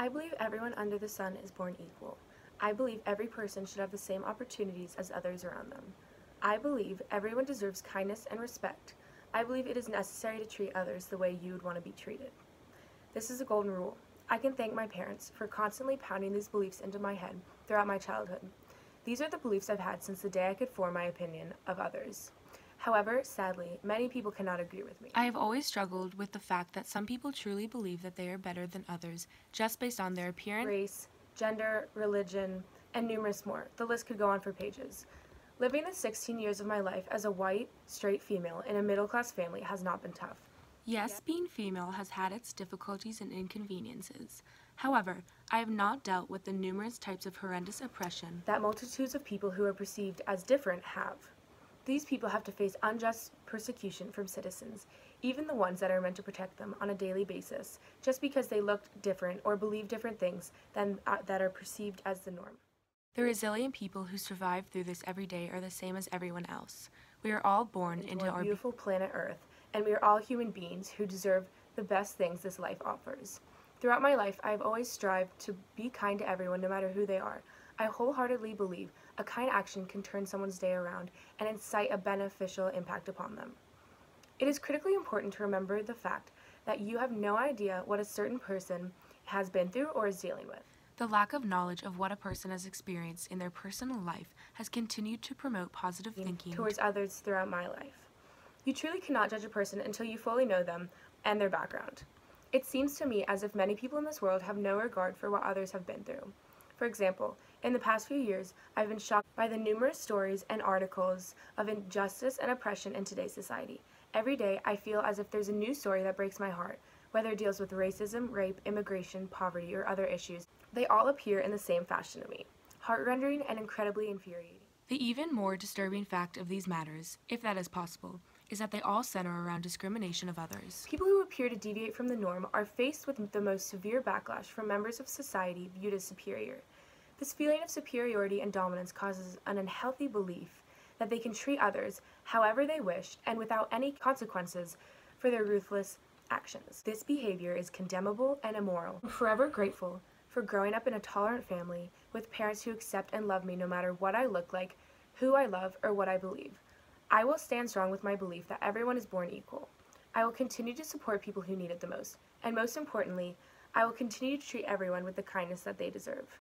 I believe everyone under the sun is born equal. I believe every person should have the same opportunities as others around them. I believe everyone deserves kindness and respect. I believe it is necessary to treat others the way you would want to be treated. This is a golden rule. I can thank my parents for constantly pounding these beliefs into my head throughout my childhood. These are the beliefs I've had since the day I could form my opinion of others. However, sadly, many people cannot agree with me. I have always struggled with the fact that some people truly believe that they are better than others just based on their appearance, race, gender, religion, and numerous more. The list could go on for pages. Living the 16 years of my life as a white, straight female in a middle class family has not been tough. Yes, being female has had its difficulties and inconveniences. However, I have not dealt with the numerous types of horrendous oppression that multitudes of people who are perceived as different have. These people have to face unjust persecution from citizens, even the ones that are meant to protect them on a daily basis, just because they look different or believe different things than uh, that are perceived as the norm. The resilient people who survive through this every day are the same as everyone else. We are all born into, into our beautiful planet Earth, and we are all human beings who deserve the best things this life offers. Throughout my life, I have always strived to be kind to everyone, no matter who they are. I wholeheartedly believe a kind action can turn someone's day around and incite a beneficial impact upon them. It is critically important to remember the fact that you have no idea what a certain person has been through or is dealing with. The lack of knowledge of what a person has experienced in their personal life has continued to promote positive thinking towards others throughout my life. You truly cannot judge a person until you fully know them and their background. It seems to me as if many people in this world have no regard for what others have been through. For example, in the past few years, I've been shocked by the numerous stories and articles of injustice and oppression in today's society. Every day, I feel as if there's a new story that breaks my heart, whether it deals with racism, rape, immigration, poverty, or other issues. They all appear in the same fashion to me heart-rending and incredibly infuriating. The even more disturbing fact of these matters, if that is possible, is that they all center around discrimination of others. People who appear to deviate from the norm are faced with the most severe backlash from members of society viewed as superior. This feeling of superiority and dominance causes an unhealthy belief that they can treat others however they wish and without any consequences for their ruthless actions. This behavior is condemnable and immoral. I'm forever grateful for growing up in a tolerant family with parents who accept and love me no matter what I look like, who I love, or what I believe. I will stand strong with my belief that everyone is born equal. I will continue to support people who need it the most, and most importantly, I will continue to treat everyone with the kindness that they deserve.